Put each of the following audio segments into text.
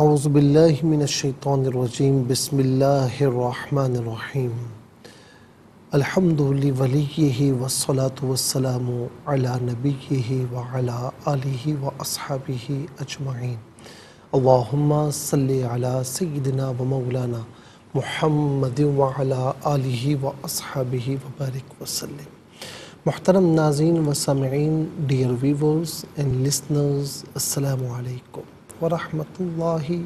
अउज़बिल्लिमिनशैतरजीम बसमीम अल्हम्दुलिल्लाहि वलिय्यिहि वस्सलातु वस्सलामु अला नबिय्यिहि व अला आलिहि व अस्हाबिहि अजमईन अल्लाहुम्मा सल्लि अला सय्यिदिना व मौलाना मुहम्मद व अला आलिहि व अस्हाबिहि व बारिक वसल्लम मोहतरम नाजीन व सामीन डियर व्यूवर्स एंड लिसनर्स अस्सलामु अलैकुम व रहमतुल्लाहि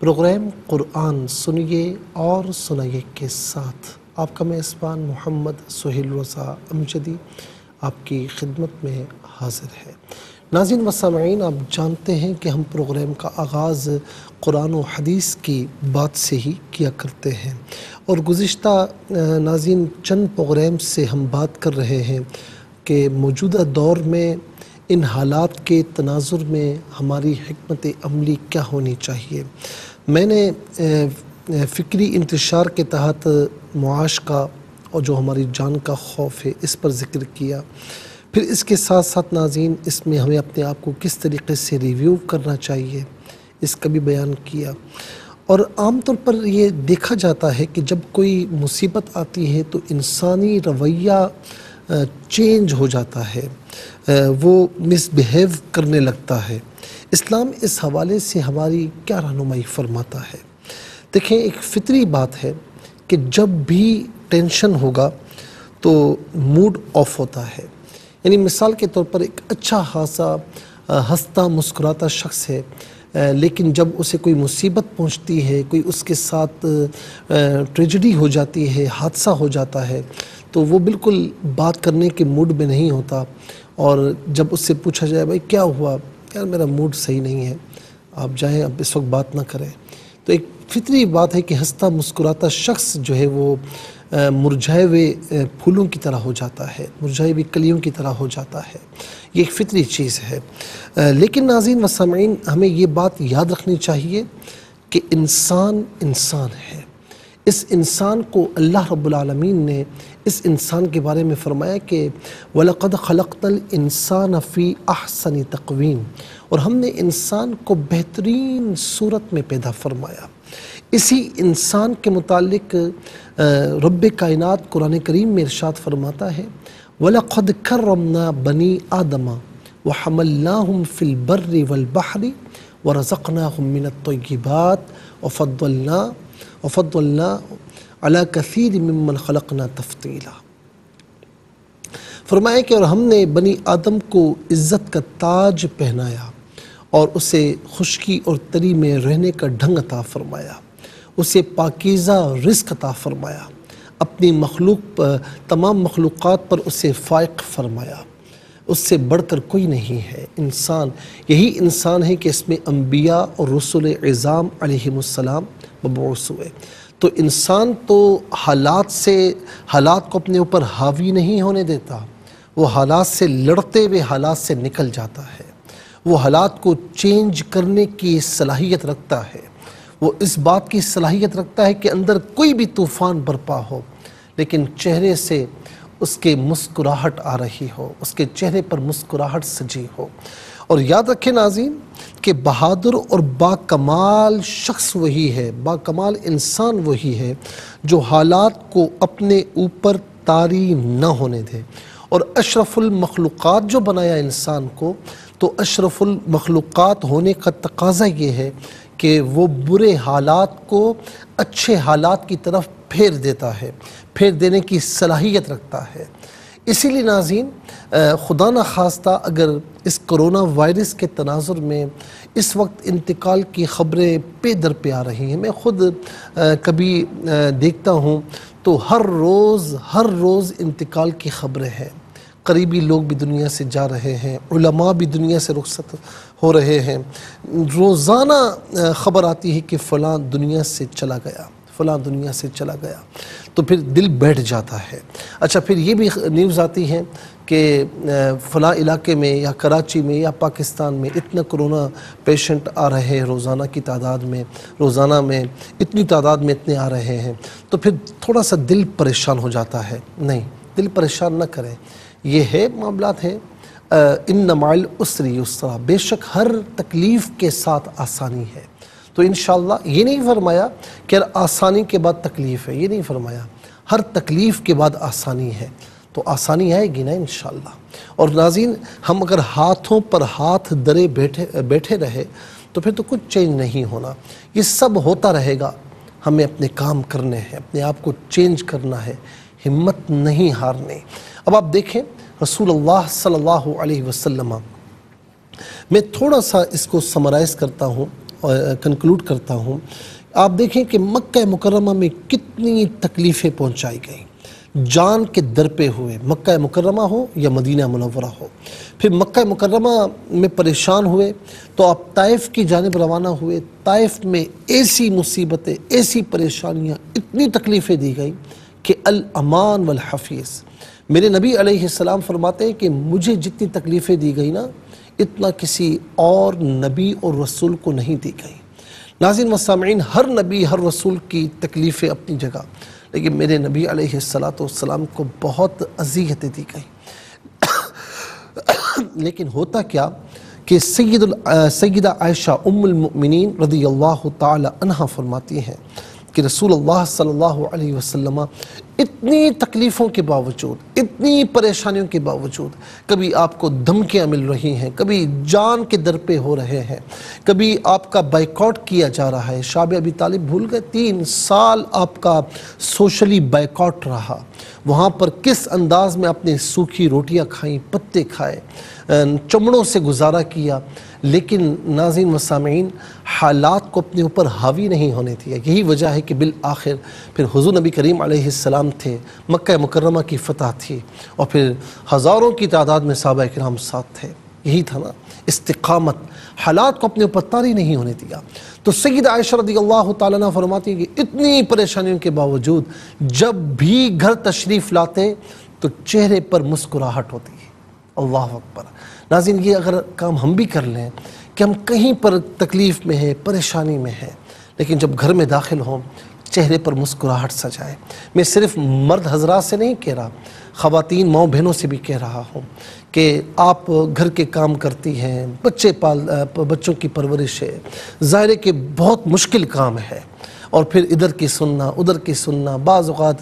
प्रोग्राम कुरान सुनिए और सुनाइए के साथ। आपका मेज़बान मोहम्मद सुहेल रज़ा अमजदी आपकी खिदमत में हाजिर है। नाजिन वसामीन आप जानते हैं कि हम प्रोग्राम का आगाज़ कुरान और हदीस की बात से ही किया करते हैं। और गुज्त नाजिन, चंद प्रोग्राम से हम बात कर रहे हैं कि मौजूदा दौर में इन हालात के तनाजुर में हमारी हमत अमली क्या होनी चाहिए? मैंने फ़िक्री इंतशार के तहत मुआश का और जो हमारी जान का खौफ है, इस पर ज़िक्र किया। फिर इसके साथ साथ नाजीन इसमें हमें अपने आप को किस तरीके से रिव्यू करना चाहिए, इसका भी बयान किया। और आम तौर पर ये देखा जाता है कि जब कोई मुसीबत आती है तो इंसानी रवैया चेंज हो जाता है। वो मिसबिहेव करने लगता है। इस्लाम इस हवाले से हमारी क्या रहनुमाई फरमाता है? देखें, एक फितरी बात है कि जब भी टेंशन होगा तो मूड ऑफ़ होता है। यानी मिसाल के तौर पर एक अच्छा खासा हंसता, मुस्कुराता शख्स है लेकिन जब उसे कोई मुसीबत पहुँचती है, कोई उसके साथ ट्रेजडी हो जाती है, हादसा हो जाता है तो वो बिल्कुल बात करने के मूड में नहीं होता। और जब उससे पूछा जाए, भाई, क्या हुआ? यार, मेरा मूड सही नहीं है। आप जाएँ, अब इस वक्त बात ना करें। तो एक फितरी बात है कि हंसता मुस्कुराता शख्स जो है वो मुरझाए हुए फूलों की तरह हो जाता है मुरझाए हुई कलियों की तरह हो जाता है। ये एक फितरी चीज़ है। लेकिन नाजीन वसामीन हमें ये बात याद रखनी चाहिए कि इंसान इंसान है। इस इंसान को अल्लाह रब्बुल ने इस इंसान के बारे में फरमाया कि वलक़द खलक़ल इंसान फ़ी अहसनी तकवीम। और हमने इंसान को बेहतरीन सूरत में पैदा फरमाया। इसी इंसान के मुतालिक रब कायनात कुरान करीम में इरशाद फरमाता है, वलक़द करमना बनी आदमा, व हमल्लाहुम फ़िल बर्रि वल बहरी, व रज़क़नाहुम मिनत तय्यिबात व वफ़ल्ला अला कसीर ममन खलकना तफ्तीला। फरमाया कि और हमने बनी आदम को इज़्ज़त का ताज पहनाया और उसे खुशकी और तरी में रहने का ढंग अता फरमाया, उसे पाकिज़ा रिस्क अता फरमाया, अपनी मखलूक तमाम मखलूक़ पर उसे फ़ायक फरमाया। उससे बढ़कर कोई नहीं है। इंसान, यही इंसान है कि इसमें अम्बिया और रसुल इज़ाम अलैहिस्सलाम मबूस हुए। तो इंसान तो हालात से, हालात को अपने ऊपर हावी नहीं होने देता। वो हालात से लड़ते हुए हालात से निकल जाता है। वो हालात को चेंज करने की सलाहियत रखता है। वो इस बात की सलाहियत रखता है कि अंदर कोई भी तूफ़ान बरपा हो, लेकिन चेहरे से उसके मुस्कुराहट आ रही हो, उसके चेहरे पर मुस्कुराहट सजी हो। और याद रखें नाजीन कि बहादुर और बाकमाल शख्स वही है, बाकमाल इंसान वही है, जो हालात को अपने ऊपर तारी न होने दे। और अशरफुल मखलूक़ात जो बनाया इंसान को तो अशरफुल मखलूक़ात होने का तकाजा ये है कि वो बुरे हालात को अच्छे हालात की तरफ़ फेर देता है, फेर देने की सलाहियत रखता है। इसीलिए नाजीन खुदा न खास्ता, अगर इस कोरोना वायरस के तनाजुर में इस वक्त इंतकाल की ख़बरें पे दर पे आ रही हैं, मैं ख़ुद कभी देखता हूँ तो हर रोज़ हर रोज़ इंतकाल की ख़बरें हैं। करीबी लोग भी दुनिया से जा रहे हैं, उलमा भी दुनिया से रुखसत हो रहे हैं। रोज़ाना ख़बर आती है कि फ़लाँ दुनिया से चला गया। फ़लाँ दुनिया से चला गया। तो फिर दिल बैठ जाता है। अच्छा फिर ये भी न्यूज़ आती है कि फ़लाँ इलाके में या कराची में या पाकिस्तान में इतना कोरोना पेशेंट आ रहे हैं, रोज़ाना की तादाद में, रोज़ाना में इतनी तादाद में इतने आ रहे हैं। तो फिर थोड़ा सा दिल परेशान हो जाता है। नहीं, दिल परेशान ना करें। ये है मामला है। इन नमाइल उसरी उसरा, बेशक हर तकलीफ़ के साथ आसानी है। तो इन ये नहीं फरमाया कि आसानी के बाद तकलीफ़ है, ये नहीं फरमाया। हर तकलीफ़ के बाद आसानी है तो आसानी आएगी ना इन और नाजीन हम अगर हाथों पर हाथ दरे बैठे बैठे रहे तो फिर तो कुछ चेंज नहीं होना। ये सब होता रहेगा। हमें अपने काम करने हैं, अपने आप को चेंज करना है, हिम्मत नहीं हारने। अब आप देखें रसूल अल्लाह सल्लल्लाहु अलैहि वसल्लम, मैं थोड़ा सा इसको समराइज़ करता हूँ। कंक्लूड करता हूँ। आप देखें कि मक्का मुकरमा में कितनी तकलीफ़ें पहुँचाई गई। जान के दर पे हुए, मक्का मुकरमा हो या मदीना मनवरा हो। फिर मक्का मुकरमा में परेशान हुए तो आप ताइफ की जानब रवाना हुए, ताइफ में ऐसी मुसीबतें, ऐसी परेशानियाँ, इतनी तकलीफ़ें दी गई कि अल अमान वल हफीज़। मेरे नबी अलैहिस्सलाम फरमाते हैं कि मुझे जितनी तकलीफ़ें दी गई ना इतना किसी और नबी और रसूल को नहीं दी गई। नाजिन वसामीन हर नबी, हर रसूल की तकलीफ़ें अपनी जगह। लेकिन मेरे नबी सलाम को बहुत अजियतें दी गई। लेकिन होता क्या कि सैद सैदा आयशा उम्मिन रदी अल्लाह तहा फरमाती हैं कि रसूल अल्लाह सल्लल्लाहु अलैहि वसल्लम इतनी तकलीफ़ों के बावजूद, इतनी परेशानियों के बावजूद, कभी आपको धमकियाँ मिल रही हैं, कभी जान के दर पे हो रहे हैं, कभी आपका बाइकआउट किया जा रहा है। शाब अभी तालिब भूल गए, तीन साल आपका सोशली बाइकआउट रहा। वहाँ पर किस अंदाज में आपने सूखी रोटियाँ खाई, पत्ते खाए? चमड़ों से गुजारा किया। लेकिन नाजिन मसामीन हालात को अपने ऊपर हावी नहीं होने दिया। यही वजह है कि बिल आखिर फिर हुजूर नबी करीम सलाम थे, मक्का मुकरमा की फ़तह थी और फिर हज़ारों की तादाद में साहबा कराम साथ थे। यही था ना, इस्तकामत। हालात को अपने ऊपर तारी नहीं होने दिया। तो सईद आयशा रदी अल्लाह है कि इतनी परेशानियों के बावजूद जब भी घर तशरीफ़ लाते तो चेहरे पर मुस्कुराहट होती अल्लाह अकबर। नाजिन, ये अगर काम हम भी कर लें कि हम कहीं पर तकलीफ़ में हैं, परेशानी में हैं, लेकिन जब घर में दाखिल हों, चेहरे पर मुस्कुराहट सजाए। मैं सिर्फ़ मर्द हजरात से नहीं कह रहा, ख़वातीन, माओ बहनों से भी कह रहा हूँ कि आप घर के काम करती हैं, बच्चे पाल बच्चों की परवरिश है। ज़ाहिर के बहुत मुश्किल काम है। और फिर इधर की सुनना, उधर की सुनना। बाज़ात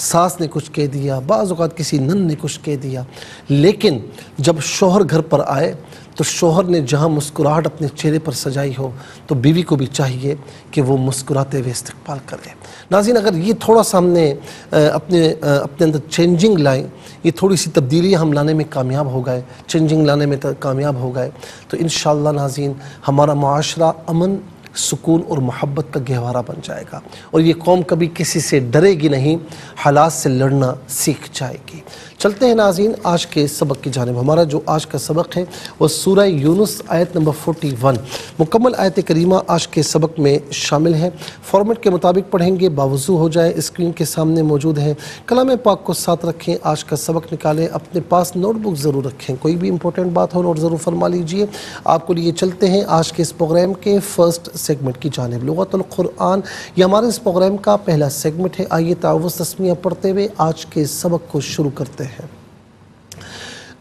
सास ने कुछ कह दिया बाज़ात किसी नन ने कुछ कह दिया। लेकिन जब शोहर घर पर आए तो शोहर ने जहाँ मुस्कुराहट अपने चेहरे पर सजाई हो तो बीवी को भी चाहिए कि वो मुस्कुराते हुए इस्तकबाल करे नाजिन अगर ये थोड़ा सा हमने अपने अपने अंदर चेंजिंग लाएँ ये थोड़ी सी तब्दीलियाँ हम लाने में कामयाब हो गए, चेंजिंग लाने में कामयाब हो गए तो इन नाजीन हमारा माशरा अमन सुकून और मोहब्बत का गहवारा बन जाएगा। और ये कौम कभी किसी से डरेगी नहीं, हालात से लड़ना सीख जाएगी। चलते हैं नाजीन आज के सबक की जानब। हमारा जो आज का सबक है वह सूरह यूनुस आयत नंबर 41 मुकम्मल आयत करीमा आज के सबक में शामिल है। फॉर्मेट के मुताबिक पढ़ेंगे, बावजू हो जाए, स्क्रीन के सामने मौजूद है। कलाम पाक को साथ रखें, आज का सबक निकालें, अपने पास नोटबुक ज़रूर रखें। कोई भी इंपॉर्टेंट बात हो, नोट ज़रूर फरमा लीजिए। आपको लिए चलते हैं आज के इस प्रोग्राम के फ़र्स्ट सेगमेंट की जानब लगतुल्क़ुरान ये हमारे इस प्रोग्राम का पहला सेगमेंट है आइए तावस तस्मियाँ पढ़ते हुए आज के सबक को शुरू करते हैं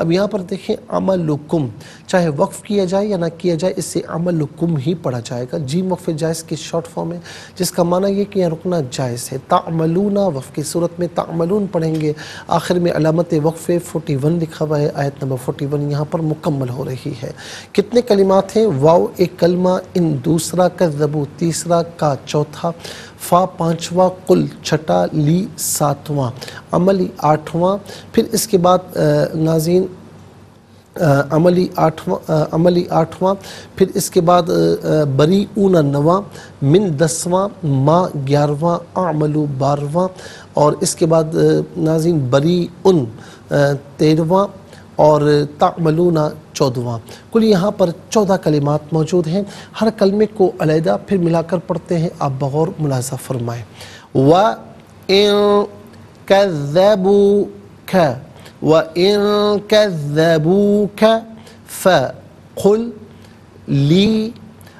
अब यहाँ पर देखें अमलुकुम, चाहे वक्फ़ किया जाए या ना किया जाए, इससे अमलुकुम ही पढ़ा जाएगा। जी वक्फ़ जायज़ की शॉर्ट फॉर्म है, जिसका माना यह कि यहाँ रुकना जायज़ है। तामलूना वफ़ की सूरत में तामलून पढ़ेंगे। आखिर में अलामत वक्फ़ फोटी वन लिखा हुआ है, आयत नंबर फोटी वन यहाँ पर मुकम्मल हो रही है। कितने कलिमात हैं? वाओ एक कलमा, इन दूसरा का जबू, तीसरा का चौथा। फ़ा पाँचवा, कुल छठा, ली सातवां, अमली आठवां, फिर इसके बाद नाजीन अमली आठवां अमली आठवां, फिर इसके बाद बरी ऊन नवा, मिन दसवां, माँ ग्यारहवां, आमलू बारहवां, और इसके बाद नाजिन बरी उन तेरहवा, और तामलूना चौदवा कुल यहाँ पर चौदह कलिमात मौजूद हैं। हर कलमे को अलहदा फिर मिलाकर पढ़ते हैं। आप बगौर मुलाजा फरमाएँ। व इन कैबू ख व इन कैबू ख फ़ुल ली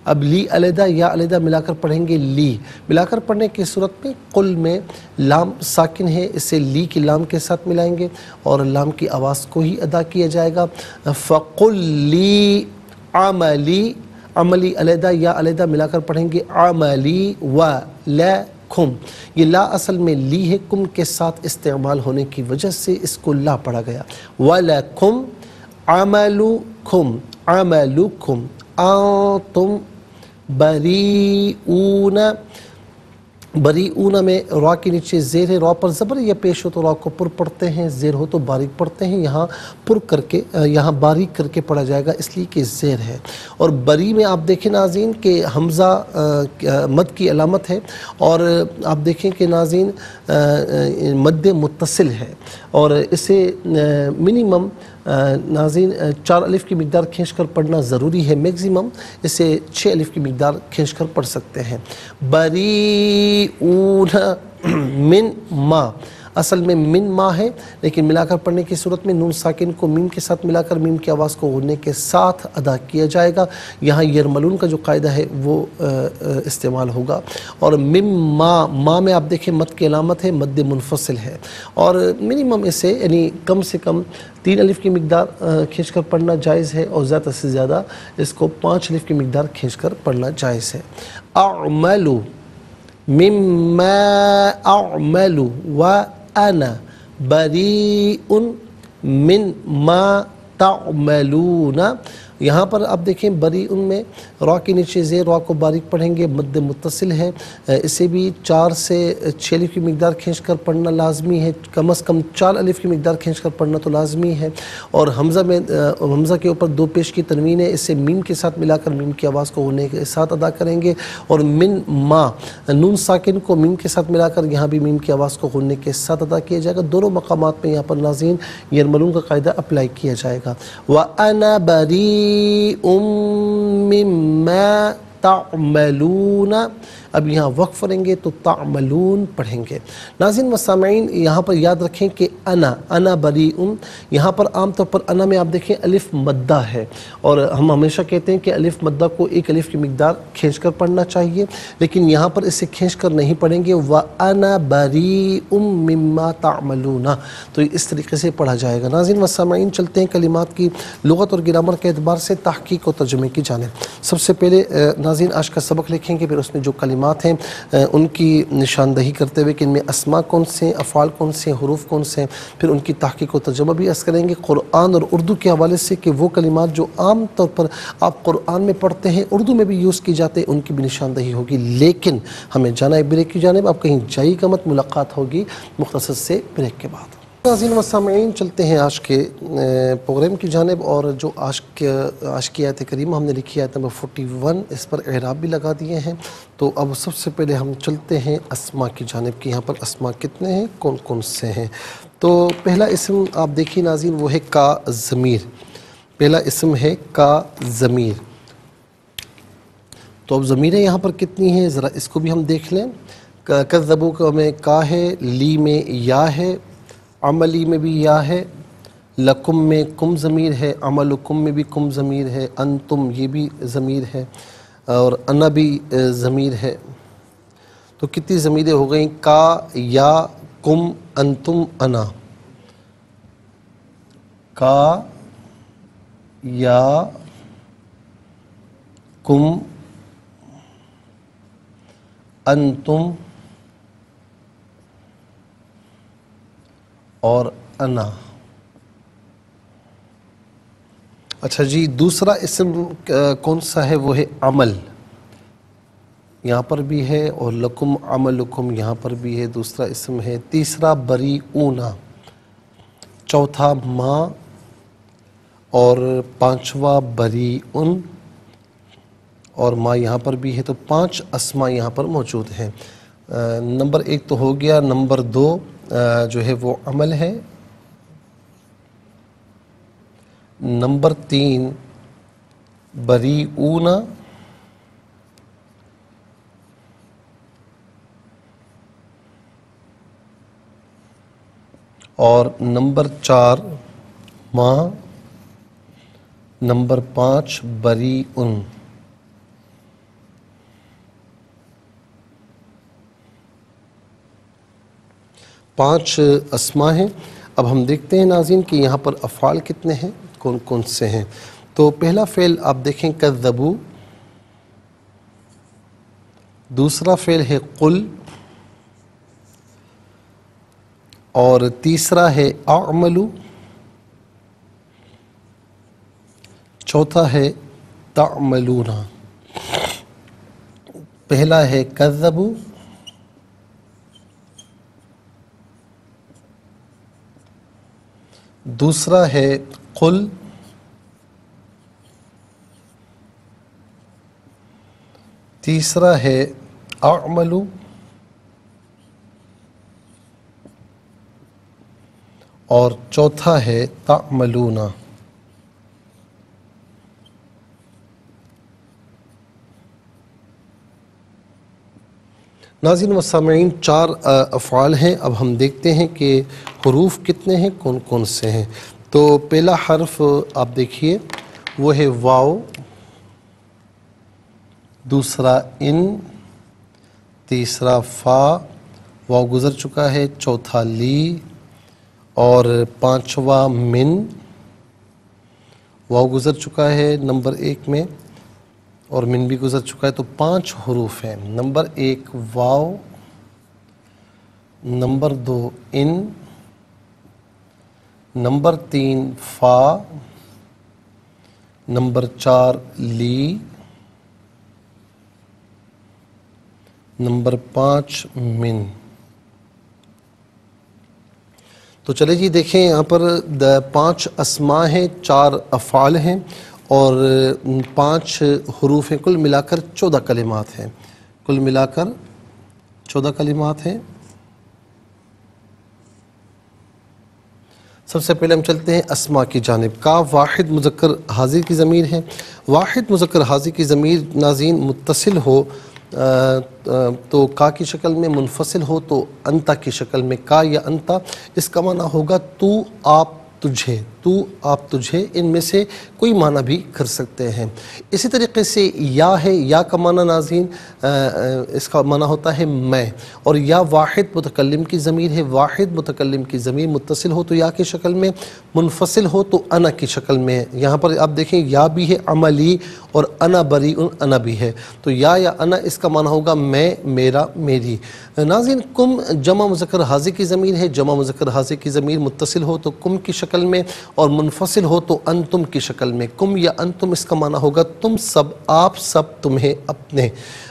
अब ली अलहदा या अलहदा मिलाकर पढ़ेंगे ली। मिलाकर पढ़ने की सूरत में कुल में लाम साकिन है, इसे ली की लाम के साथ मिलाएँगे और लाम की आवाज़ को ही अदा किया जाएगा। फ़कुल ली आमली अमली अलहदा या अलहदा मिलाकर पढ़ेंगे आमली व ल खुम ये ला असल में ली है, कुम के साथ इस्तेमाल होने की वजह से इसको ला पढ़ा गया। व ल खुम आमलु खुम आमलु खुम तुम बरी ऊना बरी ऊना में रॉ के नीचे जेर है रॉ पर ज़बर या पेश हो तो रॉ को पुर पढ़ते हैं जेर हो तो बारीक पढ़ते हैं यहाँ पुर करके यहाँ बारीक करके पढ़ा जाएगा इसलिए कि जेर है और बरी में आप देखें नाजीन कि हमज़ा मद की अलामत है और आप देखें कि नाजीन मद मुतसिल है और इसे मिनिमम नाजीन चार अलिफ की मकदार खींच कर पढ़ना ज़रूरी है मैगजिमम इसे छः अलिफ की मकदार खींच कर पढ़ सकते हैं। बरी ऊन मिन मा। असल में मिन माँ है, लेकिन मिलाकर पढ़ने की सूरत में नून साकिन को मीम के साथ मिलाकर मीम की आवाज़ को होने के साथ अदा किया जाएगा। यहाँ यरमलून का जो कायदा है, वो इस्तेमाल होगा। और मिम माँ माँ में आप देखें मत की अलामत है, मद मुनफसिल है। और मिनिमम इसे, यानी कम से कम तीन अलिफ की मकदार खींच कर पढ़ना जायज़ है, और ज़्यादा से ज़्यादा इसको पाँच अलिफ की मकदार खींच कर पढ़ना जायज़ है। आ अमलू, मिम्मा अमलू व अना बरी उन मिन मा तमलूना यहाँ पर आप देखें, बरी उनमें रॉ के नीचे जे रॉ को बारीक पढ़ेंगे मद मुतसिल है। इसे भी चार से छः अलिफ की मकदार खींच कर पढ़ना लाजमी है। कम अज़ कम चार अलिफ की मकदार खींच कर पढ़ना तो लाजमी है। और हमज़ा में हमज़ा के ऊपर दो पेश की तनवीन है। इसे मीम के साथ मिलाकर मीम की आवाज़ को होने के साथ अदा करेंगे। और मिन माँ नून साकिन को मीम के साथ मिलाकर यहाँ भी मीम की आवाज़ को होने के साथ अदा किया जाएगा। दोनों मकाम में यहाँ पर नाजीन यरमलून का कायदा अप्लाई किया जाएगा। व अना बरी मिम्मा तामलून अब यहाँ वक्फ करेंगे तो तामलून पढ़ेंगे। नाजिन वसामीन यहाँ पर याद रखें कि अना अना बरी उन यहाँ पर आमतौर पर अना में आप देखें अलिफ मद्दा है। और हम हमेशा कहते हैं कि अलिफ मद्दा को एक अलिफ की मकदार खींच कर पढ़ना चाहिए, लेकिन यहाँ पर इसे खींच कर नहीं पढ़ेंगे। व अना बरी उम मम्मा तामलूना तो इस तरीके से पढ़ा जाएगा। नाजिन वसामीन चलते हैं कलिमात की लगत और ग्रामर के अतबार से तहकीक और तर्जमे की जाने। सबसे पहले नाजिन आज का सबक लिखेंगे, फिर उसमें जो कलिमा कलिमात हैं उनकी निशानदही करते हुए कि इनमें असमा कौन से हैं, अफ़ाल कौन से हैं, हरूफ कौन से हैं, फिर उनकी तहकीक व तर्जमा भी अस करेंगे। क़ुरान और उर्दू के हवाले से कि वो कलिमात जो आम तौर पर आप क़ुरान में पढ़ते हैं, उर्दू में भी यूज़ की जाते हैं, उनकी भी निशानदही होगी। लेकिन हमें जाना है ब्रेक की जानब, आप कहीं जाइएगा मत, मुलाकात होगी मुख्तर से ब्रेक के बाद। नाजीन वसामीन चलते हैं आज के प्रोग्राम की जानब और जो आज आज की आयत करीम हमने लिखी, आयत नंबर फोर्टी वन, इस पर एराब भी लगा दिए हैं। तो अब सबसे पहले हम चलते हैं असमा की जानब की, यहाँ पर असमा कितने हैं कौन कौन से हैं? तो पहला इसम आप देखिए नाजीन वो है का ज़मीर। पहला इसम है का ज़मीर। तो अब ज़मीरें यहाँ पर कितनी हैं, ज़रा इसको भी हम देख लें। कज़बू में का है, ली में या है अमली में भी या है, लकुम में कुम ज़मीर है अमल कुम में भी कुम ज़मीर है अन तुम ये भी ज़मीर है, और अना भी ज़मीर है। तो कितनी ज़मीरें हो गई? का, या, कुम अन तुम अना। का, या, कुम अन तुम और अना अच्छा जी, दूसरा इसम कौन सा है? वो है अमल। यहाँ पर भी है और लकुम अमलकुम यहाँ पर भी है। दूसरा इसम है तीसरा बरी ऊना चौथा माँ और पांचवा बरी उन और माँ यहाँ पर भी है तो पाँच असमा यहाँ पर मौजूद हैं। नंबर एक तो हो गया, नंबर दो जो है वो अमल है। नंबर तीन बरी ऊना और नंबर चार, माँ। नंबर पाँच बरी उन पाँच असमा हैं। अब हम देखते हैं नाजिन कि यहाँ पर अफ़ाल कितने हैं कौन कौन से हैं। तो पहला फ़ेल आप देखें कदबू दूसरा फ़ेल है कुल। और तीसरा है आमलू चौथा है तामलूना पहला है कज़बू दूसरा है कुल। तीसरा है आमलू और चौथा है तामलूना नाजिन वसामीन चार अफ़ाल हैं। अब हम देखते हैं कि हरूफ कितने हैं कौन कौन से हैं। तो पहला हर्फ आप देखिए, वो है वाओ। दूसरा इन, तीसरा फ़ा। वाओ गुज़र चुका है, चौथा ली और पांचवा मिन। वाओ गुज़र चुका है नंबर एक में। और मिन भी गुजर चुका है तो पाँच हरूफ हैं। नंबर एक वाव, नंबर दो इन, नंबर तीन फा, नंबर चार ली, नंबर पाँच मिन। तो चले जी, देखें यहाँ पर पाँच असमा हैं, चार अफ़ाल हैं। और पाँच हरूफ हैं कुल मिलाकर चौदह कलिमात हैं। कुल मिलाकर चौदह कलिमात हैं। सबसे पहले हम चलते हैं असमा की जानब का। वाहिद मुजक्कर हाजिर की ज़मीर है। वाहिद मुजक्कर हाजिर की ज़मीर नाजीन मुतसिल हो तो का की शक्ल में मुनफसिल हो तो अंता की शक्ल में का या अंता। इसका माना होगा तू आप तुझे। तू, आप तुझे इनमें से कोई माना भी कर सकते हैं। इसी तरीके से या है, या का माना नाजीन इसका माना होता है मैं। और या वाहिद मुतकलम की ज़मीर है, वाहिद मुतकलम की ज़मीर मुतसिल हो तो या की शक्ल में, मुनफसिल हो तो अना की शक्ल में। यहाँ पर आप देखें, या भी है अमली और अना बरी उन अना भी है। तो या या अना, इसका माना होगा मैं, मेरा, मेरी। नाजिन कुम जमा मुजक्र हाजिर की ज़मीर है, जमा मुजक्र हाजिर की ज़मीर मुतसिल हो तो कुम की शक्ल में और मुनफसिल हो तो अन तुम की शक्ल में, कुम या अन तुम इसका माना होगा, तुम सब, आप सब तुम्हें अपने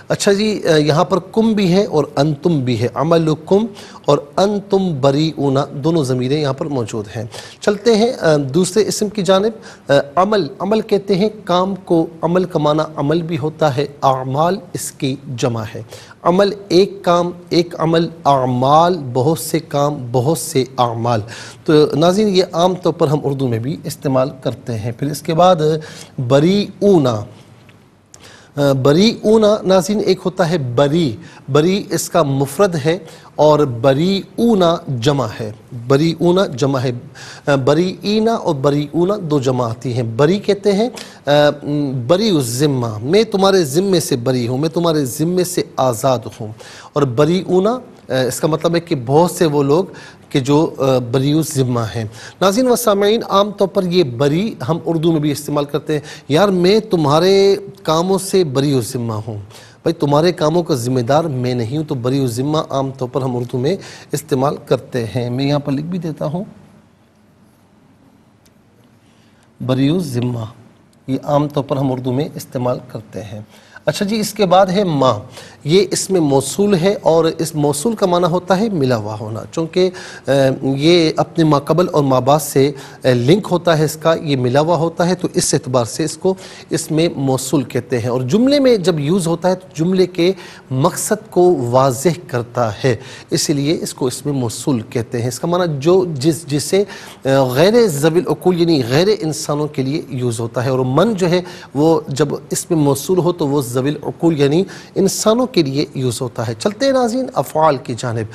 अच्छा जी यहाँ पर कुम भी है और अन तुम भी है। अमल कुम और अन तुम बरी ऊना दोनों ज़मीरें यहाँ पर मौजूद हैं। चलते हैं दूसरे इसम की जानब। अमल अमल कहते हैं काम को, अमल का माना अमल भी होता है, आमाल इसकी जमा है। अमल एक काम, एक अमल आमाल, बहुत से काम, बहुत से आमाल। तो नाजिन ये आम तौर पर हम उर्दू में भी इस्तेमाल करते हैं। फिर इसके बाद बरी ऊना बरी ऊना नाजिन एक होता है बरी। बरी इसका मुफरद है और बरी ऊना जमा है। बरी ऊना जमा है। बरी ईना और बरी ऊना दो जमा आती हैं। बरी कहते हैं बरी ज़िम्मा। मैं तुम्हारे ज़िम्मे से बरी हूँ, मैं तुम्हारे ज़िम्मे से आज़ाद हूँ। और बरी ऊना इसका मतलब है कि बहुत से वो लोग कि जो बरी ज़िम्मा हैं। नाजिन व सामीन आम तौर पर ये बरी हम उर्दू में भी इस्तेमाल करते हैं। यार, मैं तुम्हारे कामों से बरी ज़िम्मा हूँ। भाई, तुम्हारे कामों का ज़िम्मेदार मैं नहीं हूँ तो बरी ज़िम्मा आम तौर पर हम उर्दू में इस्तेमाल करते हैं। मैं यहाँ पर लिख भी देता हूँ। बरी ज़िम्मा, ये आम तौर पर हम उर्दू में इस्तेमाल करते हैं। अच्छा जी, इसके बाद है माँ। ये इसमें मौसूल है और इस मौसूल का माना होता है मिला हुआ होना। चूँकि ये अपने माकबल और माबास से लिंक होता है इसका, ये मिला हुआ होता है तो इस एतबार से इसको इसमें मौसूल कहते हैं। और जुमले में जब यूज़ होता है तो जुमले के मकसद को वाज करता है। इसीलिए इसको इसमें मौसूल कहते हैं। इसका माना जो जिस, जिसे गैर ज़बिलकूल यानी गैर इंसानों के लिए यूज़ होता है। और मन जो है, वो जब इसमें मौसूल हो तो वो ज़बिलकूल यानी इंसानों के लिए यूज़ होता है। चलते नाजीन अफ़ाल की जानब।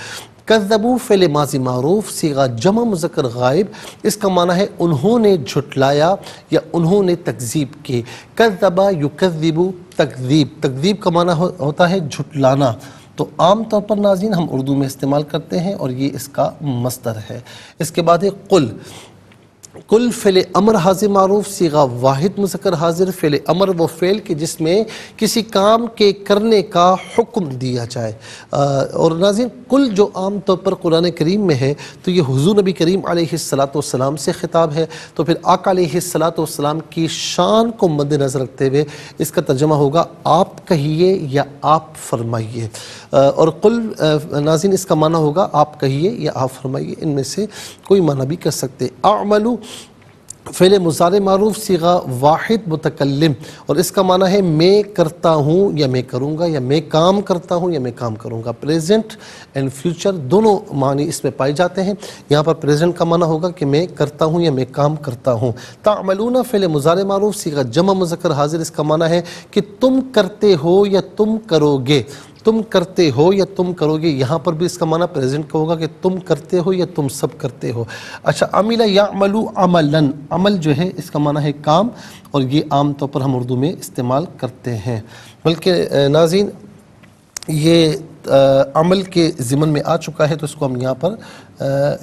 कज़बू फ़िल माजी मारूफ सीगा जमा मुजक्र गायब। इसका माना है उन्होंने झुटलाया या उन्होंने तकजीब की। कज़बा युकज़िबू तकजीब। तकजीब का माना हो, होता है झुटलाना तो आम तौर पर नाजीन हम उर्दू में इस्तेमाल करते हैं और ये इसका मस्तर है। इसके बाद है कुल। कुल फ़िल अमर हाजिर मारूफ, सीगा वाहिद मुजक्र हाजिर, फ़िल अमर व फ़ेल के जिसमें किसी काम के करने का हुक्म दिया जाए। और नाजिन कुल जो आम तौर पर कुरान करीम में है तो ये हुजूर नबी करीम सलाम से ख़िताब है। तो फिर आका सलाम की शान को मद्दनज़र रखते हुए इसका तर्जमा होगा, आप कहिए या आप फरमाइए। और कुल नाजिन इसका माना होगा, आप कहिए या आप फरमाइए, इनमें से कोई माना भी कर सकते। आमलू फ़ैल मुजार मरूफ सीगा वाहिद मुतकलम और इसका माना है, मैं करता हूँ या मैं करूँगा, या मैं काम करता हूँ या मैं काम करूँगा। प्रेजेंट एंड फ्यूचर दोनों मानी इसमें पाए जाते हैं। यहाँ पर प्रेजेंट का माना होगा कि मैं करता हूँ या मैं काम करता हूँ। तामलूना फ़ैल मुजार मरूफ सीगा जमा मुजक्र हाजिर इसका माना है कि तुम करते हो या तुम करोगे। तुम करते हो या तुम करोगे यहाँ पर भी इसका माना प्रेजेंट का होगा कि तुम करते हो या तुम सब करते हो। अच्छा अमिला या अमलू अमलन अमल जो है इसका माना है काम और ये आम तौर पर हम उर्दू में इस्तेमाल करते हैं। बल्कि नाजीन ये आ, अमल के ज़िमन में आ चुका है तो इसको हम यहाँ पर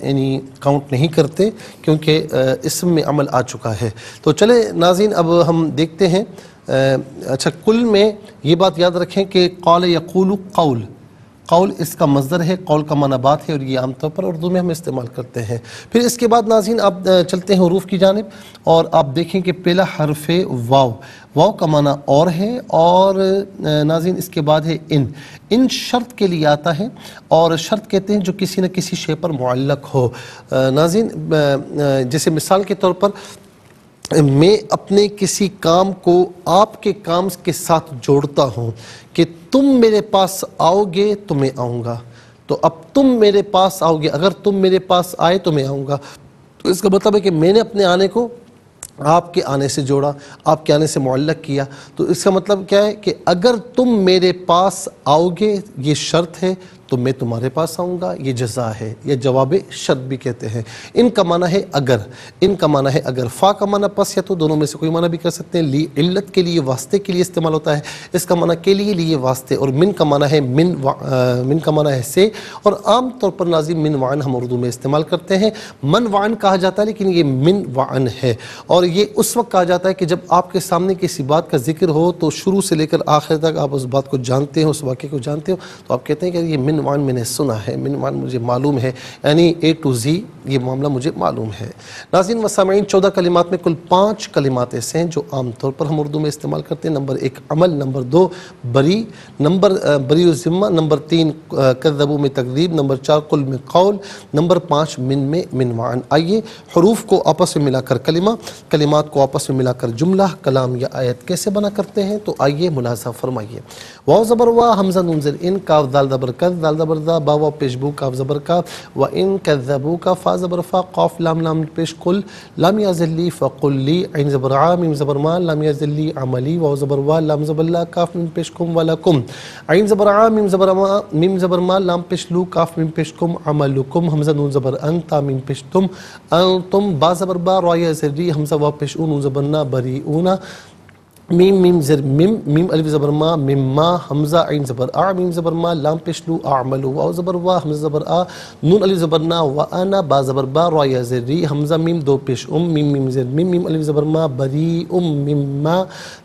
यानी काउंट नहीं करते क्योंकि इसम में अमल आ चुका है। तो चले नाजीन अब हम देखते हैं अच्छा कुल में ये बात याद रखें कि कौल यकूल कौल। कौल इसका मजदर है, कौल का माना बात है और ये आमतौर पर उर्दू में हम इस्तेमाल करते हैं। फिर इसके बाद नाजीन आप चलते हैं हरूफ की जानब और आप देखें कि पहला हरफ वाव। वाव का माना और है और नाजीन इसके बाद है इन। इन शर्त के लिए आता है और शर्त कहते हैं जो किसी न किसी शे पर मुल्लक हो। नाजीन जैसे मिसाल के तौर पर मैं अपने किसी काम को आपके काम के साथ जोड़ता हूँ कि तुम मेरे पास आओगे तो मैं आऊँगा। तो अब तुम मेरे पास आओगे, अगर तुम मेरे पास आए तो मैं आऊँगा। तो इसका मतलब है कि मैंने अपने आने को आपके आने से जोड़ा, आपके आने से मुल्लक किया। तो इसका मतलब क्या है कि अगर तुम मेरे पास आओगे, ये शर्त है तो मैं तुम्हारे पास आऊँगा। ये जजा है। यह जवाब शर्त भी कहते हैं। इनका माना है अगर। इनका माना है अगर। फ़ा का माना पस या तो। दोनों में से कोई माना भी कर सकते हैं। ली इल्लत के लिए वास्ते के लिए इस्तेमाल होता है। इसका माना के लिए लिए वास्ते। और मिन का माना है मिन आ, मिन का माना है से। और आम तौर पर नाजिम मिन वान हम उर्दू में इस्तेमाल करते हैं। मन वान कहा जाता है लेकिन ये मिन वान है। और ये उस वक्त कहा जाता है कि जब आपके सामने किसी बात का ज़िक्र हो तो शुरू से लेकर आखिर तक आप उस बात को जानते हो उस वाक्य को जानते हो तो आप कहते हैं कि ये मिन वान मैंने सुना है मिन वान मुझे मालूम है, यानी ए टू जी ये मामला मुझे मालूम है। नाजिन वसामीन चौदह कलिमात में कुल पाँच कलिमात ऐसे हैं जो आम तौर पर हम उर्दू में इस्तेमाल करते हैं। नंबर एक, अमल, नंबर दो, बरी, नंबर बरी ज़िम्मा, नंबर तीन कदबू में तकदीब नंबर चार, कुल में कौल, नंबर पाँच, मिन में मिनवान। आइए हरूफ को आपस में मिलाकर कलिमा, कलिमात को आपस में मिलाकर जुमला, कलाम या आयत कैसे बना करते हैं? तो आइए मुलाजा फरमाइए। वाह ज़बर वाह, हमजा नज़र इन का दाल दबर दा बावा पेशबू का ज़बर का व इन कज़बू का फ़ा ज़बर फ़ा क़ाफ लाम लाम पेश कुल लाम याज़ली फ़कुल्ली इन ज़बर आ मीम ज़बर मा लाम याज़ली अमली व ज़बर वा लाम ज़बल्ला काफ मीम पेश कुम वाला कुम आइन ज़बर आ मीम ज़बर मा मीम ज़बर मा लाम पेश लू काफ मीम पेश कुम अमलुकुम हमज़ा नून ज़बर अन ता मीम पेश तुम तुम बा ज़बर बा रॉय ज़री हमज़ा वा पेश ऊन ज़बर ना बरी ऊना मीम मीम जर मिम मीम अलिफ ज़बर मा मिम्मा हमज़ा आइन ज़बर आ मीम ज़बर मा लाम पेशलू आमलू वाओ ज़बर वा हमज़ा ज़बर आ नून अलिफ ज़बर ना व आना बा ज़बर बा रॉया ज़री हमज़ा मीम दो पेश उम मीम मीम जर मिम मीम अलिफ ज़बर मा बरी उम मिम्मा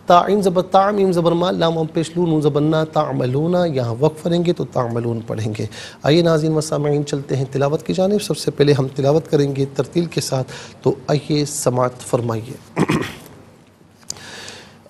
ताइन ज़बर ता मीम ज़बर मा लाम हम पेशलू नून ज़बर ना तामलूना यहाँ वक्फ करेंगे तो तामलून पढ़ेंगे आइए नाजिन वसामीन चलते हैं तिलावत की जानब सबसे पहले हम तिलावत करेंगे तरतील के साथ तो आइए समात फरमाइए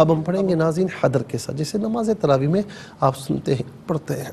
अब हम पढ़ेंगे नाजीन हदर के साथ जैसे नमाज तरावी में आप सुनते हैं पढ़ते हैं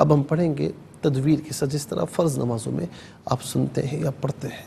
अब हम पढ़ेंगे तदवीर के साथ जिस तरह फ़र्ज़ नमाजों में आप सुनते हैं या पढ़ते हैं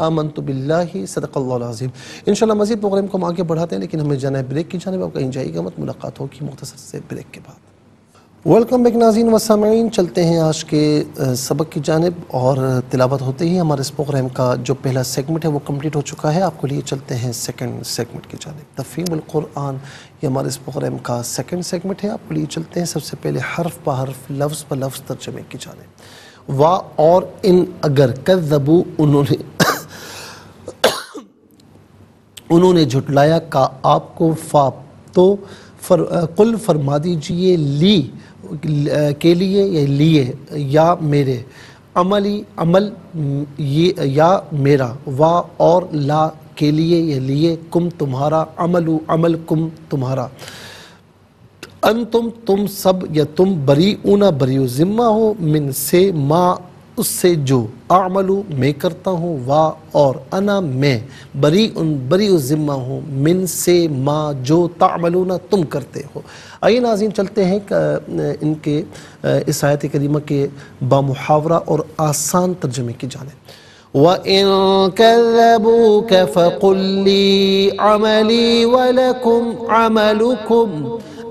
आमन तो बिल्लाही सदक़ल्लाज़ीम इन शाला मज़ीद प्रोग्राम को हम आगे बढ़ाते हैं, लेकिन हमें जाना है ब्रेक की जानब आप कहीं जाइएगा मत, मुलाकात होगी मुख्तर से ब्रेक के बाद। वेलकम बैक नाजीन वसामीन चलते हैं आज के सबक की जानब, और तिलावत होते ही हमारे इस प्रोग्राम का जो पहला सेगमेंट है, वो कंप्लीट हो चुका है। आपको लिए चलते हैं सेकंड सेगमेंट की जानब। तफ़ीमकुरान ये हमारे इस प्रोग्राम का सेकंड सेगमेंट है। आपको लिए चलते हैं सबसे पहले हर्फ ब हर्फ, लफ्ज़ ब लफ्ज़ तर्जमे की जानब। वाह और इन अगर कज़बू उन्होंने उन्होंने झुटलाया का आपको फाप। तो फर कुल फरमा दीजिए ली के लिए या लिए, या मेरे। अमली, अमल ये, या मेरा। वा और ला, के लिए या लिए, कुम तुम्हारा। अमलु, अमल कुम तुम्हारा। अन तुम तुम सब या तुम बरी ऊना बरी ज़िम्मा हो, मिन से माँ उससे जो आमलू मैं करता हूँ वाह और अना मैं बरी उन, बरी ज़िम्मा हूँ, मिन से माँ जो तामलूना तुम करते हो। आइए नाजीन चलते हैं इनके इस आयत करीमा के बामुहावरा और आसान तर्जमे की जाने। इन कज़बूक फ़कुल्ली अमली वलकुम अमलुकुम।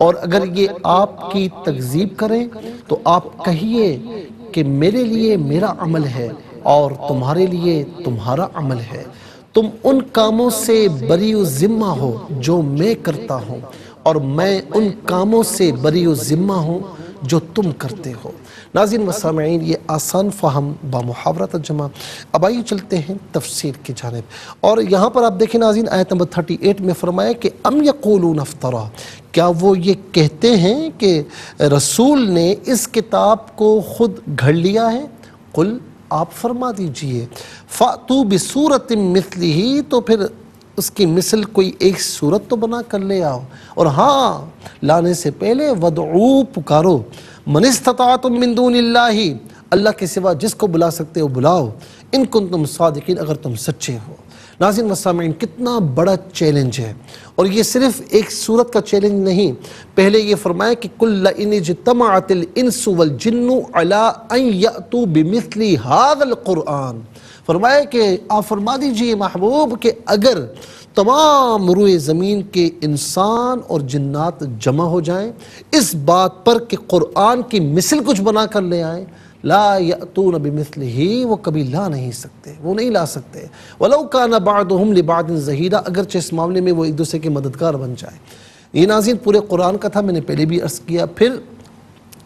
और अगर ये आपकी तकजीब करें तो आप कहिए कि मेरे लिए मेरा अमल है और तुम्हारे लिए तुम्हारा अमल है तुम उन कामों से बरी ज़िम्मा हो जो मैं करता हूँ और मैं उन कामों से बरी ज़िम्मा हूँ जो तुम करते हो। नाजिन वसामीन ये आसान फ़हम बामुहावरा तर्जमा अब आइए चलते हैं तफसीर की जानब। और यहाँ पर आप देखें नाजिन, आयत नंबर थर्टी एट में फरमाया कि अम यकूलून अफ्तरा। क्या वो ये कहते हैं कि रसूल ने इस किताब को ख़ुद घड़ लिया है? कुल, आप फरमा दीजिए। फ़ातू बसूरत मिसली ही तो फिर उसकी मिसल कोई एक सूरत तो बना कर ले आओ। और हाँ लाने से पहले वदू पुकारो। मनस्तता तुम बिंदून अल्लाह के सिवा जिसको बुला सकते हो बुलाओ। इनकुन तुम सादिकिन, अगर तुम सच्चे हो। नाजिन मसामिन कितना बड़ा चैलेंज है। और ये सिर्फ़ एक सूरत का चैलेंज नहीं। पहले ये फरमाया कि कुल्ल इन जतमातिल इंसु वल जिन्नु अला अन यतु बिमिथली हादल कुरान फरमाया कि, आप फरमा दीजिए महबूब कि अगर तमाम रुए ज़मीन के इंसान और जन्नात जमा हो जाएँ, इस बात पर कि कुरान की मिसल कुछ बना कर ले आए, ला यतून बिमिसल ही वो कभी ला नहीं सकते, वो नहीं ला सकते। वलो का नबाद हम लिबाद जहीरा, अगरचे इस मामले में वो एक दूसरे के मददगार बन जाए। ये नाजिन पूरे कुरान का था, मैंने पहले भी अर्ज़ किया, फिर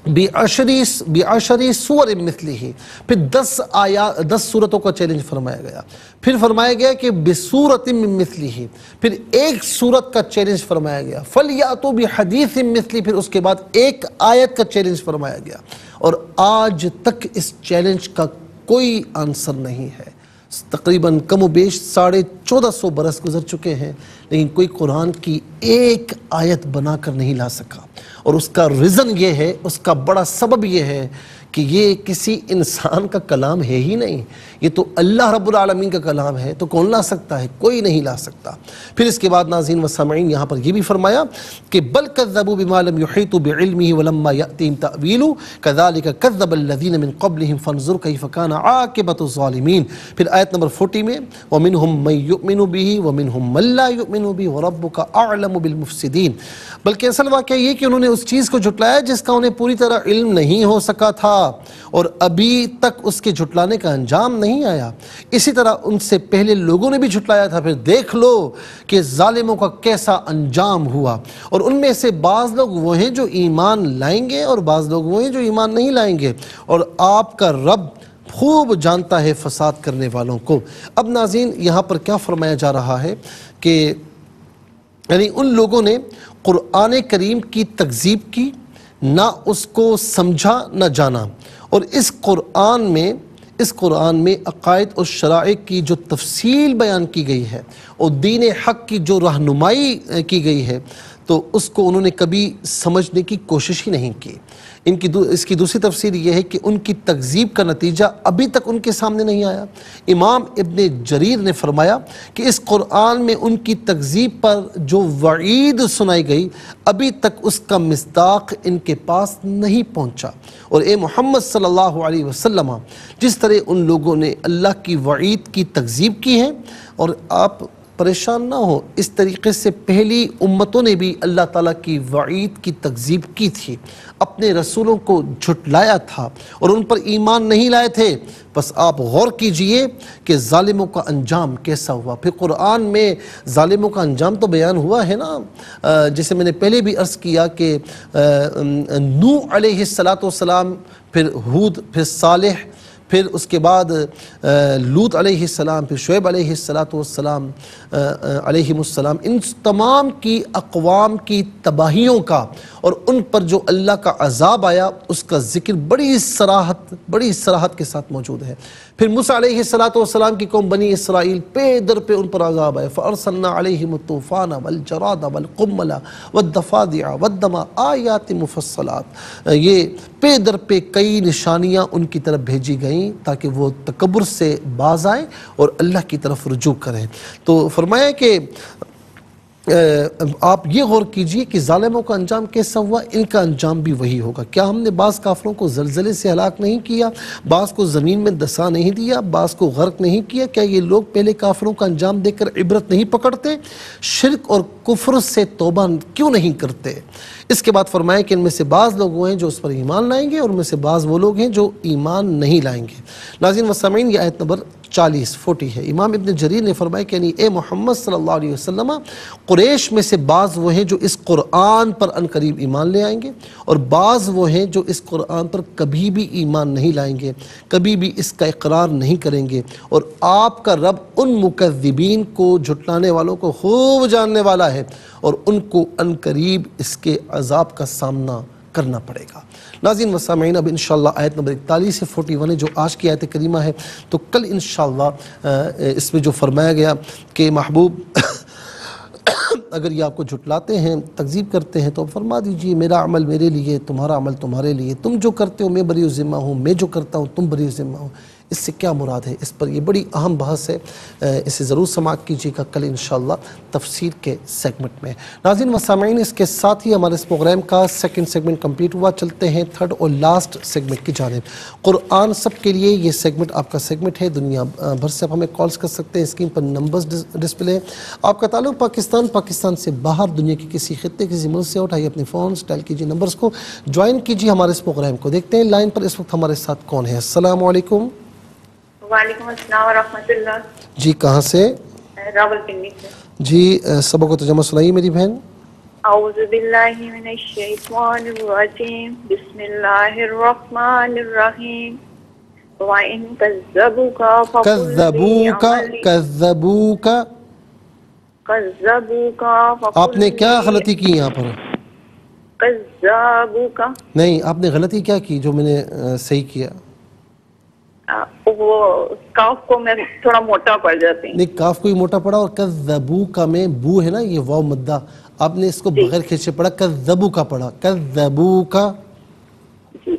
बेअशरी बेअशरी सूर मिथली ही फिर दस आया, दस सूरतों का चैलेंज फरमाया गया। फिर फरमाया गया कि बेसूरत मिथली ही फिर एक सूरत का चैलेंज फरमाया गया। फल या तो भी हदीस मिथली फिर उसके बाद एक आयत का चैलेंज फरमाया गया। और आज तक इस चैलेंज का कोई आंसर नहीं है। तकरीबन कम वेश साढ़े चौदह सौ बरस गुजर चुके हैं, लेकिन कोई कुरान की एक आयत बना कर नहीं ला सका। और उसका रीज़न ये है, उसका बड़ा सबब यह है कि ये किसी इंसान का कलाम है ही नहीं। ये तो अल्लाह रब्बुल आलमीन का कलाम है तो कौन ला सकता है? कोई नहीं ला सकता। फिर इसके बाद नाजीन व सामीन यहाँ पर यह भी फरमाया कि, बल कज़बू बिमालम युहीतु बिइल्मिही वलम्मा यअतीम तअवीलु कज़ालिक कज़्ज़बल्लज़ीन मिन क़ब्लिहिम फंजुर फिर आयत नंबर 40 में, व मिनहुम मन युमिनु बिही, व मिनहुम मन व बल्कि असल वाक़या ये कि उन्होंने उस चीज़ को झुटलाया जिसका उन्हें पूरी तरह इल्म नहीं हो सका था, और अभी तक उसके झुटलाने का अंजाम नहीं आया। इसी तरह उनसे पहले लोगों ने भी झुटलाया था, फिर देख लो कि ालिमों का कैसा अंजाम हुआ। और उनमें से बाज़ लोग वो हैं जो ईमान लाएँगे और बाज़ लोग वो हैं जो ईमान नहीं लाएँगे। और आपका रब खूब जानता है फसाद करने वालों को। अब नाजीन यहाँ पर क्या फरमाया जा रहा है कि, यानी उन लोगों ने क़ुरान करीम की तकजीब की, ना उसको समझा, ना जाना। और इस क़ुरान में इस क़ुरान में अकायद और शराइ की जो तफसील बयान की गई है और दीन हक़ की जो रहनुमाई की गई है तो उसको उन्होंने कभी समझने की कोशिश ही नहीं की। इनकी दू, इसकी दूसरी तफसीर यह है कि उनकी तकजीब का नतीजा अभी तक उनके सामने नहीं आया। इमाम इबन जरीर ने फरमाया कि इस कुरान में उनकी तकजीब पर जो वईद सुनाई गई अभी तक उसका मस्ताक इनके पास नहीं पहुँचा। और ए मोहम्मद सल्ला अलैहि वसल्लम जिस तरह उन लोगों ने अल्लाह की वईद की तकजीब की है और आप परेशान ना हो। इस तरीके से पहली उम्मतों ने भी अल्लाह ताला की वईद की तकजीब की थी। अपने रसूलों को झुटलाया था और उन पर ईमान नहीं लाए थे। बस आप गौर कीजिए कि ालिमों का अंजाम कैसा हुआ। फिर कुरान में ालिमों का अंजाम तो बयान हुआ है ना? जैसे मैंने पहले भी अर्ज़ किया कि नू अलैहिस्सलाम फिर हूद, फिर सालेह फिर उसके बाद लूत अलैहिस्सलाम फिर शुएब अलैहिस्सलाम अलैहिमुस्सलाम इन तमाम की अकवाम की तबाहियों का और उन पर जो अल्लाह का अजाब आया, उसका ज़िक्र बड़ी सराहत बड़ी सराहत के साथ मौजूद है। फिर मूसा की कौम बनी इसराइल, पे दर पे उन पर अजाब आए फ़रसन्ना तूफ़ान वल जराद वल कुमला वदमा आयात मुफसलात ये पे दर पे कई निशानियाँ उनकी तरफ़ भेजी गईं। ताकि वो तकबर से बाज आए और अल्लाह की तरफ़ रुजू करें। तो फरमाया कि आप ये गौर कीजिए कि ालिमों का अंजाम कैसा हुआ? इनका अंजाम भी वही होगा। क्या हमने बाज़ काफरों को जलजले से हलाक नहीं किया? बाज़ को ज़मीन में दसा नहीं दिया? बास को गर्क नहीं किया? क्या ये लोग पहले काफरों का अंजाम देकर इबरत नहीं पकड़ते? शिरक और कुफर से तोबा क्यों नहीं करते? इसके बाद फरमाया कि इनमें से बाज़ लोग हैं जो उस पर ईमान लाएँगे और उनमें से बाज़ वो लोग हैं जो ईमान नहीं लाएँगे। नाजिन वसमीन यह आयत नंबर चालीस फोटी है। इमाम इबन जरीर ने फरमाया कि यानी ए मोहम्मद सल्लल्लाहु अलैहि वसल्लम, कुरैश में से बाज़ वो हैं जो इस कुरान पर अनकरीब ईमान ले आएँगे और बाज़ वो हैं जो इस कुरान पर कभी भी ईमान नहीं लाएँगे, कभी भी इसका इकरार नहीं करेंगे और आपका रब उन मुकदबीन को झुटलाने वालों को खूब जानने वाला है और उनको अनकरीब इसके अजाब का सामना करना पड़ेगा। नाजिन वसामीन अब इन आयत नंबर इकतालीस से फोर्टी वन है, जो आज की आयत करीमा है तो कल इन इसमें जो फरमाया गया कि महबूब, अगर ये आपको झुटलाते हैं, तकजीब करते हैं तो फरमा दीजिए, मेरा अमल मेरे लिए, तुम्हारा अमल तुम्हारे लिए, तुम जो करते हो, मैं बरी ज़िम्मा हूँ, मैं जो करता हूँ, तुम बरी ज़िम्मा हो। इससे क्या मुराद है? इस पर ये बड़ी अहम बहस है। इसे ज़रूर समाप्त कीजिएगा कल इन तफसीर के सेगमेंट में। नाजिन वसामीन इसके साथ ही हमारे इस प्रोग्राम का सेकेंड सेगमेंट कंप्लीट हुआ। चलते हैं थर्ड और लास्ट सेगमेंट की जानब। कुरान सब के लिए ये सेगमेंट आपका सेगमेंट है। दुनिया भर से आप हमें कॉल्स कर सकते हैं। स्क्रीन पर नंबर्स डिस्प्ले आपका ताल्लुक पाकिस्तान पाकिस्तान से बाहर, दुनिया के किसी खत्े किसी मुल्क से उठाइए अपने फ़ोन डायल कीजिए नंबर्स को। ज्वाइन कीजिए हमारे इस प्रोग्राम को। देखते हैं लाइन पर इस वक्त हमारे साथ कौन है। असलकुम वालेकुम जी कहाँ से? रावल से। जी सबक तजमा सुनाइए मेरी बहन। आपने क्या गलती की यहाँ पर? नहीं आपने गलती क्या की जो मैंने सही किया? वो काफ को मैं थोड़ा मोटा पड़ जाती हूँ नहीं काफ कोई मोटा पड़ा और कज़्ज़बू का में बू है ना ये वाव मद्दा आपने इसको बगैर खींचे पड़ा कज़्ज़बू का पड़ा कज़्ज़बू का जी।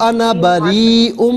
अना बरी उम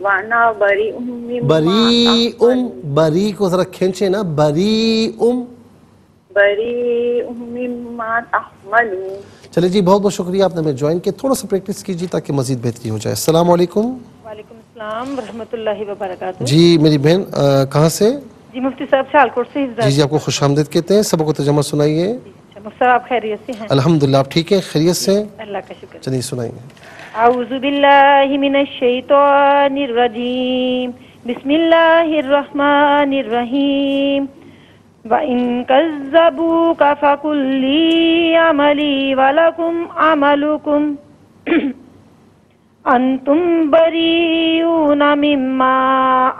वाना बरी उम बरी को जरा खेचे ना बरी उम। बरी जी बहुत बहुत शुक्रिया आपने हमें ज्वाइन किया। थोड़ा सा प्रैक्टिस कीजिए ताकि मजीद बेहतरी हो जाए। अस्सलाम वालेकुम जी मेरी बहन कहाँ से? जी मुफ्ती साहब सियालकोट से जी जी आपको खुश आमदेद कहते हैं। सबको तजमा सुनाइए। अच्छा, आप खैरियत से हैं? अल्हम्दुलिल्लाह आप ठीक है? खैरियत से? अल्लाह का शुक्र चलिए सुनाइए। बिल्लाहि मिनश शैतानिर रजीम बिस्मिल्लाहिर रहमानिर रहीम व इन कज़्ज़बूका फकुल ली अमली व लकुम अमलुकुम अंतुम बरीऊन मिम्मा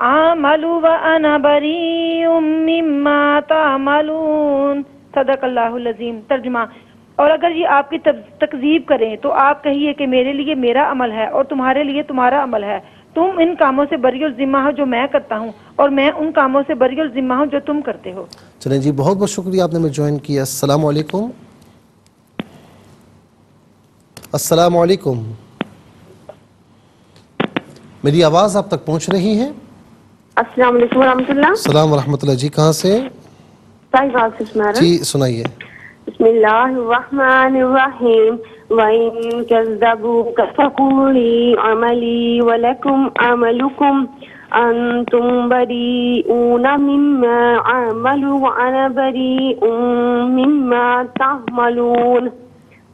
आमलु व अना बरीउम मिम्मा तामलून सदकल्लाहुल अजीम तर्जुमा और अगर ये आपकी तकजीब करें तो आप कहिए कि मेरे लिए मेरा अमल है और तुम्हारे लिए तुम्हारा अमल है। तुम इन कामों से बरीउल जिम्मा हो जो मैं करता हूँ और मैं उन कामों से बरीउल जिम्मा हूँ जो तुम करते हो। चलें जी बहुत बहुत शुक्रिया आपने हमें ज्वाइन किया। अस्सलाम वालेकुम अस्सलाम वालेकुम मेरी आवाज़ आप तक पहुँच रही है? अस्सलाम वालेकुम वरहमतुल्लाह। सलाम रहमतुल्लाह जी कहाँ से? जी सुनाइए। अमलु व अना बरीउम मिम्मा तअमलून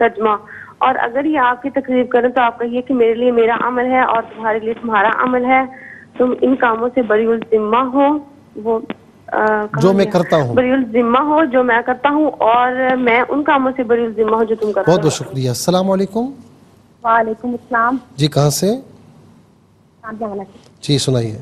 तर्जुमा और अगर ये आपकी तकरीब करें तो आप कहिए कि मेरे लिए मेरा अमल है और तुम्हारे लिए तुम्हारा अमल है। तुम इन कामों से बरीउल जिम्मा हो। वो जो मैं गया? करता हूँ। बरीउल जिम्मा हो जो मैं करता हूँ और मैं उन कामों से बरीउल जिम्मा हो जो तुम करते बहुत हो बहुत शुक्रिया अस्सलाम वालेकुम वालेकुम अस्सलाम जी कहाँ से जी सुनाइए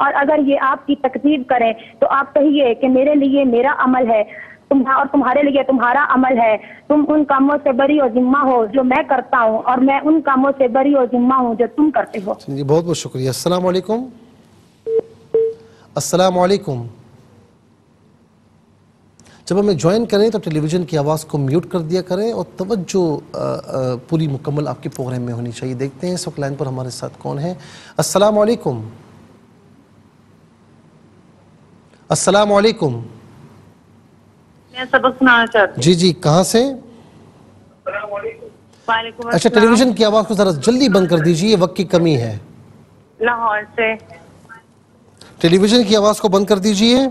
और अगर ये आपकी तकजीब करें तो आप कहिए कि मेरे लिए मेरा अमल है तुम और तुम्हारे लिए तुम्हारा अमल है तुम उन कामों से बरी और जिम्मा हो जो मैं करता हूँ और मैं उन कामों से बरी और जिम्मा हूँ जो तुम करते हो चलिए जी बहुत बहुत शुक्रिया अस्सलाम वालेकुम अस्सलाम वालेकुम जब हमें ज्वाइन करें तो टेलीविज़न की आवाज़ को म्यूट कर दिया करें और तवज्जो पूरी मुकम्मल आपके प्रोग्राम में होनी चाहिए। देखते हैं इस वक्त लाइन पर हमारे साथ कौन है। अस्सलाम वालेकुम अस्सलाम वालेकुम सबक सुनाना चाहती जी जी कहाँ से? अच्छा टेलीविज़न की आवाज़ को ज़रा जल्दी बंद कर दीजिए वक्त की कमी है। लाहौर से। टेलीविज़न की आवाज़ को बंद कर दीजिए।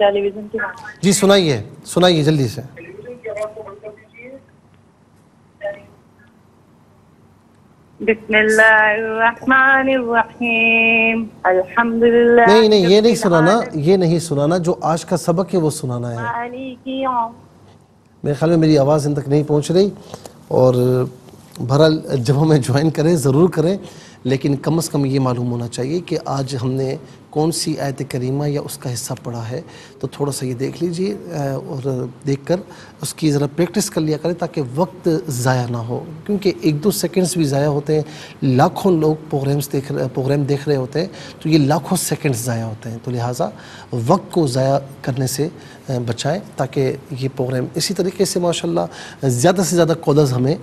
टेलीविज़न की जी सुनाइए सुनाइए जल्दी से। नहीं नहीं ये नहीं सुनाना ये नहीं सुनाना जो आज का सबक है वो सुनाना है। मेरे ख्याल में मेरी आवाज़ इन तक नहीं पहुँच रही और बहरहाल जब हमें ज्वाइन करें ज़रूर करें लेकिन कम से कम ये मालूम होना चाहिए कि आज हमने कौन सी आयत करीमा या उसका हिस्सा पड़ा है तो थोड़ा सा ये देख लीजिए और और देखकर उसकी ज़रा प्रैक्टिस कर लिया करें ताकि वक्त ज़ाया ना हो। क्योंकि एक दो सेकंड्स भी ज़ाया होते हैं, लाखों लोग प्रोग्राम्स देख रहे प्रोग्राम देख रहे होते हैं तो ये लाखों सेकंड्स ज़ाया होते हैं। तो लिहाजा वक्त को ज़ाया करने से बचाएँ ताकि ये प्रोग्राम इसी तरीके से माशाल्लाह ज़्यादा से ज़्यादा कॉलर्स हमें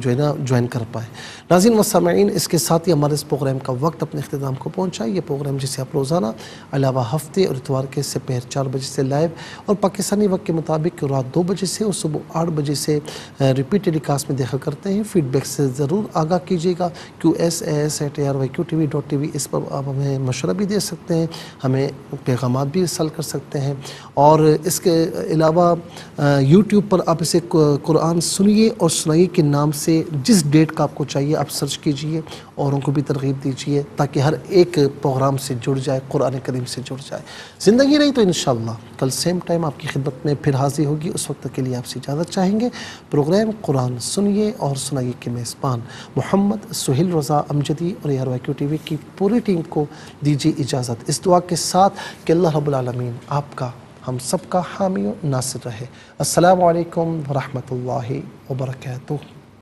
जो है ना ज्वाइन कर पाए। नाजिन वसामीन इसके साथ ही हमारे इस प्रोग्राम का वक्त अपने अख्ताम को पहुँचा ये प्रोग्राम जिसे आप रोज़ाना, अलावा हफ़्ते और इतवार के दोपहर चार बजे से लाइव और पाकिस्तानी वक्त के मुताबिक रात दो बजे से और सुबह आठ बजे से रिपीट टेलीकास्ट में देखा करते हैं। फीडबैक से ज़रूर आगाह कीजिएगा। Q S S eight R Y Q T V dot T V इस पर आप हमें मशवरा भी दे सकते हैं, हमें पैगाम भी इरसाल कर सकते हैं। और इसके अलावा यूट्यूब पर आप इसे कुरान सुनिए और सुनाइए के नाम से जिस डेट का आपको चाहिए, आप सर्च कीजिए औरों को भी तरगीब दीजिए ताकि हर एक प्रोग्राम से जुड़ जाए, कुरान करीम से जुड़ जाए। ज़िंदगी रही तो इन कल सेम टाइम आपकी खिदमत में फिर हाजिर होगी। उस वक्त के लिए आपसे इजाज़त चाहेंगे। प्रोग्राम कुरान सुनिए और सुनाइए के मेज़बान मोहम्मद सुहेल रज़ा अमजदी और यार वाई टी वी की पूरी टीम को दीजिए इजाज़त। इस दुआ के साथ कि अल्लाह रब्बुल आलमीन आपका, हम सबका हामी नासिर रहे। असलकम वरहमल वबरकातुहू।